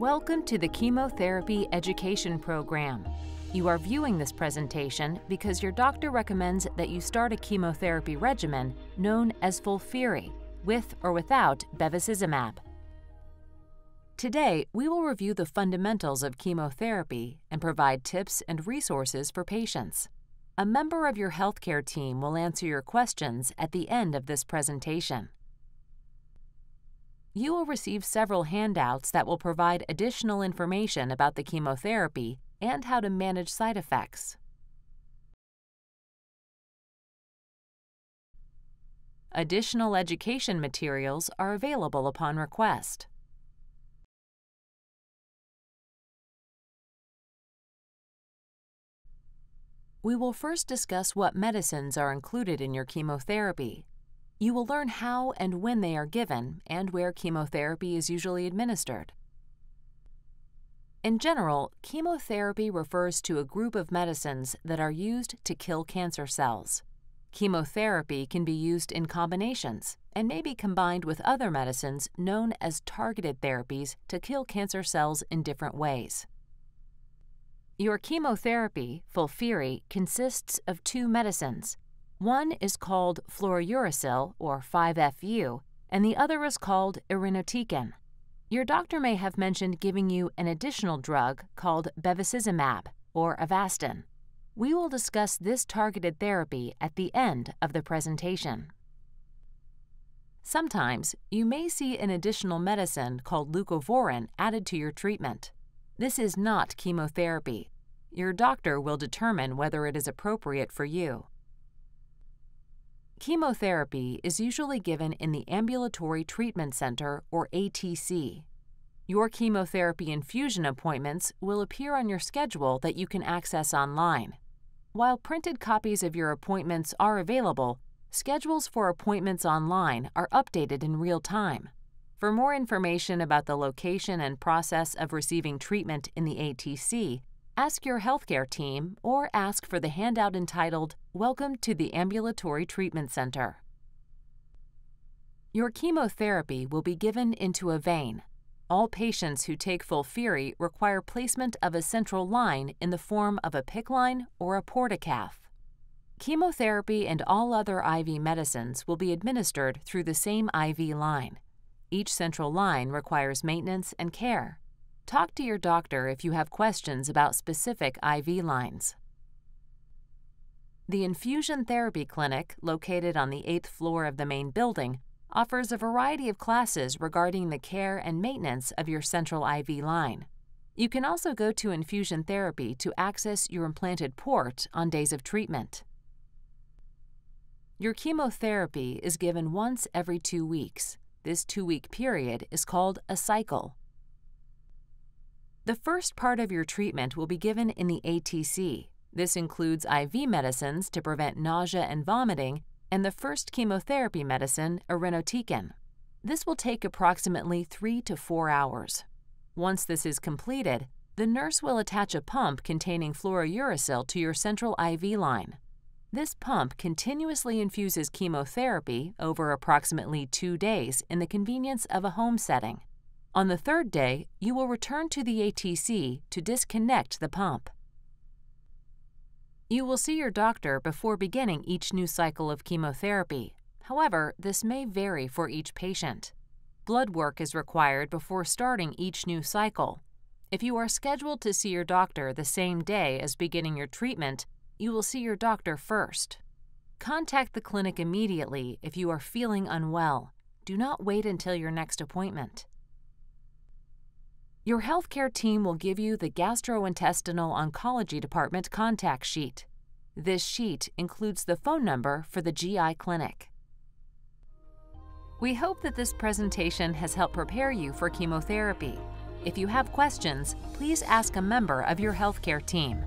Welcome to the Chemotherapy Education Program. You are viewing this presentation because your doctor recommends that you start a chemotherapy regimen known as FOLFIRI, with or without bevacizumab. Today, we will review the fundamentals of chemotherapy and provide tips and resources for patients. A member of your healthcare team will answer your questions at the end of this presentation. You will receive several handouts that will provide additional information about the chemotherapy and how to manage side effects. Additional education materials are available upon request. We will first discuss what medicines are included in your chemotherapy. You will learn how and when they are given and where chemotherapy is usually administered. In general, chemotherapy refers to a group of medicines that are used to kill cancer cells. Chemotherapy can be used in combinations and may be combined with other medicines known as targeted therapies to kill cancer cells in different ways. Your chemotherapy, FOLFIRI, consists of two medicines. One is called fluorouracil, or 5FU, and the other is called irinotecan. Your doctor may have mentioned giving you an additional drug called bevacizumab, or Avastin. We will discuss this targeted therapy at the end of the presentation. Sometimes you may see an additional medicine called leucovorin added to your treatment. This is not chemotherapy. Your doctor will determine whether it is appropriate for you. Chemotherapy is usually given in the Ambulatory Treatment Center, or ATC. Your chemotherapy infusion appointments will appear on your schedule that you can access online. While printed copies of your appointments are available, schedules for appointments online are updated in real time. For more information about the location and process of receiving treatment in the ATC, ask your healthcare team or ask for the handout entitled Welcome to the Ambulatory Treatment Center. Your chemotherapy will be given into a vein. All patients who take FOLFIRI require placement of a central line in the form of a PICC line or a portacath. Chemotherapy and all other IV medicines will be administered through the same IV line. Each central line requires maintenance and care. Talk to your doctor if you have questions about specific IV lines. The Infusion Therapy Clinic, located on the eighth floor of the main building, offers a variety of classes regarding the care and maintenance of your central IV line. You can also go to infusion therapy to access your implanted port on days of treatment. Your chemotherapy is given once every two weeks. This two week period is called a cycle. The first part of your treatment will be given in the ATC. This includes IV medicines to prevent nausea and vomiting and the first chemotherapy medicine, irinotecan. This will take approximately 3 to 4 hours. Once this is completed, the nurse will attach a pump containing fluorouracil to your central IV line. This pump continuously infuses chemotherapy over approximately two days in the convenience of a home setting. On the third day, you will return to the ATC to disconnect the pump. You will see your doctor before beginning each new cycle of chemotherapy. However, this may vary for each patient. Blood work is required before starting each new cycle. If you are scheduled to see your doctor the same day as beginning your treatment, you will see your doctor first. Contact the clinic immediately if you are feeling unwell. Do not wait until your next appointment. Your healthcare team will give you the Gastrointestinal Oncology Department contact sheet. This sheet includes the phone number for the GI clinic. We hope that this presentation has helped prepare you for chemotherapy. If you have questions, please ask a member of your healthcare team.